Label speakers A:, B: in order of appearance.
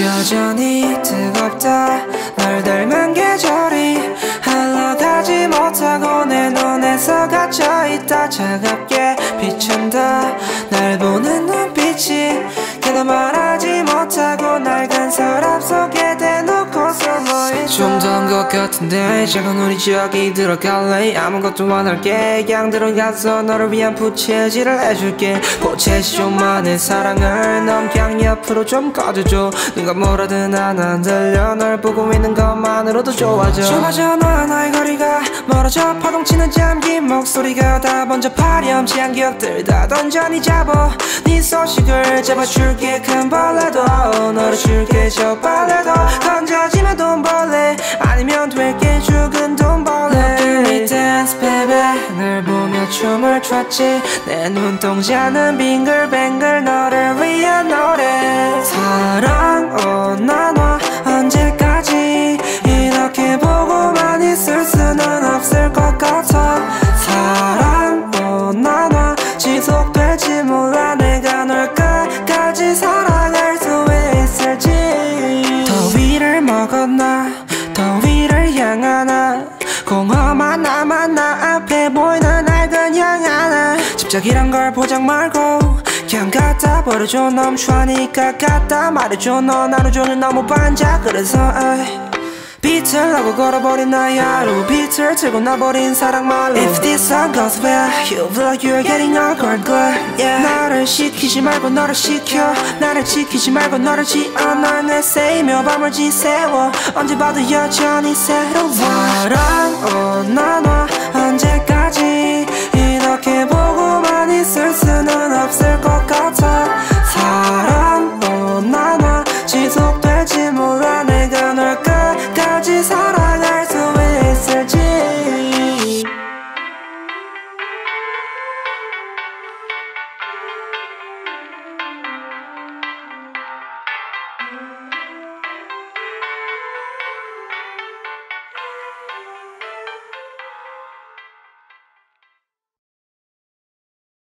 A: 여전히 뜨겁다. 널 닮은 계절이 흘러가지 못하고 내 눈에서 갇혀있다. 차갑게 비춘다. 날 보는 것 같은데 작은 우리 지역이 들어갈래? 아무것도 안 할게. 그냥 들어가서 너를 위한 부채질을 해줄게. 보채시 좀 많은 사랑을 넌 그냥 옆으로 좀 꺼져줘. 누가 뭐라든 안안 들려. 널 보고 있는 것만으로도 좋아져. 좁아져 너와 나의 거리가 멀어져. 파동치는 잠긴 목소리가 다 번져 파렴치한 기억들 다 던져. 네 잡아 네 소식을 잡아줄게. 큰 벌레도 너를 줄게. 저 벌레도 죽은 돈벌레. Look at me dance baby. 널 보며 춤을 췄지. 내 눈동자는 빙글뱅글 너를 위한 노래. 사랑 공허만 남아 나 앞에 보이는 낡은 향하나 집착이란 걸 보장 말고 그냥 갖다 버려줘. 너무 추하니까 갖다 말해줘. 너 하루 종일 너무 반짝 그래서 아이 비틀 하고 걸어버린 나의 하루. 비틀 틀고 나버린 사랑 말로. If this song goes well You like you're getting awkward good. Yeah. 나를 시키지 말고 너를 시켜. 나를 지키지 말고 너를 지어. 널 내세이며 밤을 지새워. 언제 봐도 여전히 새로워